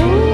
Ooh.